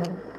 Okay.